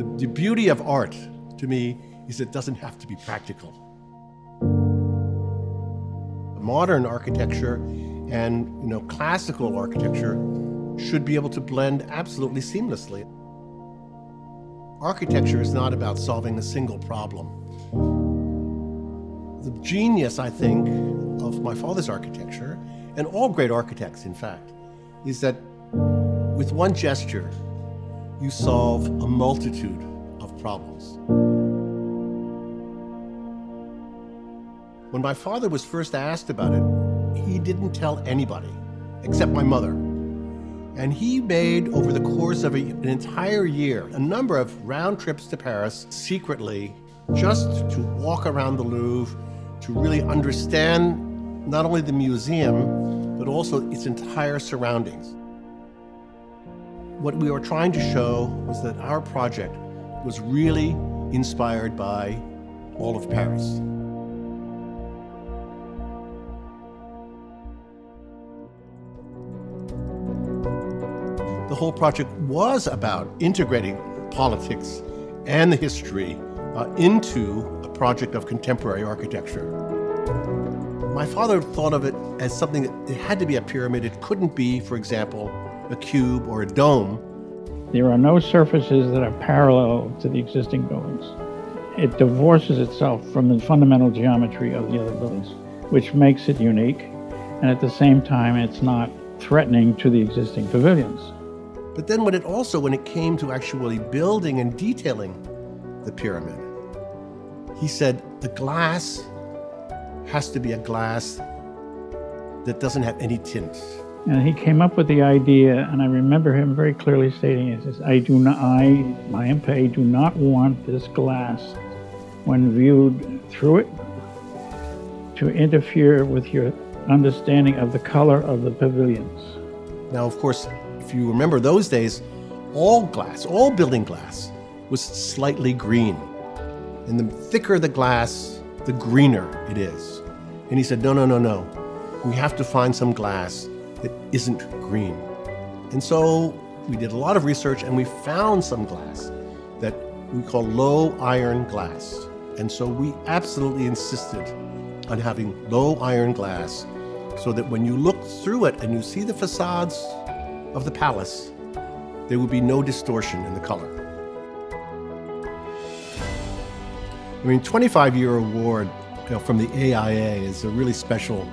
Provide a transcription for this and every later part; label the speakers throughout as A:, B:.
A: The, the beauty of art, to me, is it doesn't have to be practical. Modern architecture and you know classical architecture should be able to blend absolutely seamlessly. Architecture is not about solving a single problem. The genius, I think, of my father's architecture, and all great architects, in fact, is that with one gesture, you solve a multitude of problems. When my father was first asked about it, he didn't tell anybody except my mother. And he made, over the course of a, an entire year, a number of round trips to Paris secretly just to walk around the Louvre, to really understand not only the museum, but also its entire surroundings. What we were trying to show was that our project was really inspired by all of Paris. The whole project was about integrating politics and the history uh, into a project of contemporary architecture. My father thought of it as something that it had to be a pyramid. It couldn't be, for example, a cube or a dome.
B: There are no surfaces that are parallel to the existing buildings. It divorces itself from the fundamental geometry of the other buildings, which makes it unique. And at the same time, it's not threatening to the existing pavilions.
A: But then when it also, when it came to actually building and detailing the pyramid, he said the glass has to be a glass that doesn't have any tint.
B: And he came up with the idea, and I remember him very clearly stating, "He says, I do not, I, I.M. Pei, do not want this glass, when viewed through it, to interfere with your understanding of the color of the pavilions."
A: Now, of course, if you remember those days, all glass, all building glass, was slightly green. And the thicker the glass, the greener it is. And he said, no, no, no, no. We have to find some glass that isn't green. And so we did a lot of research and we found some glass that we call low iron glass. And so we absolutely insisted on having low iron glass so that when you look through it and you see the facades of the palace, there would be no distortion in the color. I mean, 25 year award you know, from the AIA is a really special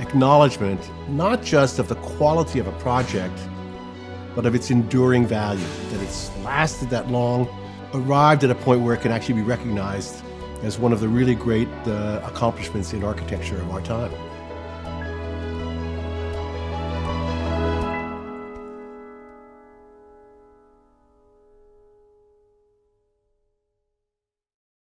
A: acknowledgement, not just of the quality of a project, but of its enduring value, that it's lasted that long, arrived at a point where it can actually be recognized as one of the really great uh, accomplishments in architecture of our time.